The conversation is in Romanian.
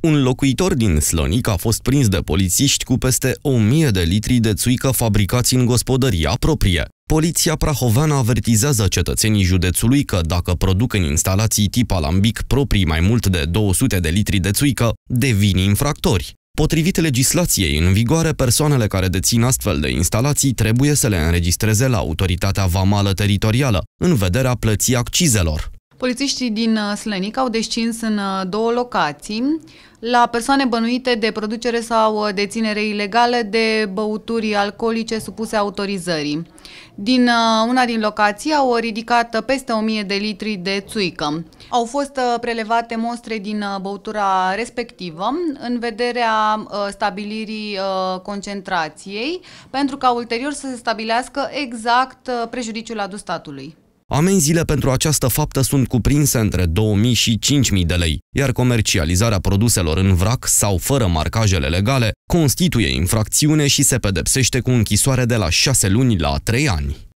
Un locuitor din Slănic a fost prins de polițiști cu peste 1000 de litri de țuică fabricați în gospodăria proprie. Poliția prahoveană avertizează cetățenii județului că dacă produc în instalații tip alambic proprii mai mult de 200 de litri de țuică, devin infractori. Potrivit legislației în vigoare, persoanele care dețin astfel de instalații trebuie să le înregistreze la autoritatea vamală teritorială, în vederea plății accizelor. Polițiștii din uh, Slănic au descins în uh, două locații la persoane bănuite de producere sau uh, deținere ilegale de băuturi alcoolice supuse autorizării. Din una din locații au ridicat peste 1000 de litri de țuică. Au fost prelevate mostre din băutura respectivă în vederea stabilirii concentrației pentru ca ulterior să se stabilească exact prejudiciul adus statului. Amenziile pentru această faptă sunt cuprinse între 2000 și 5000 de lei, iar comercializarea produselor în vrac sau fără marcajele legale constituie infracțiune și se pedepsește cu închisoare de la 6 luni la 3 ani.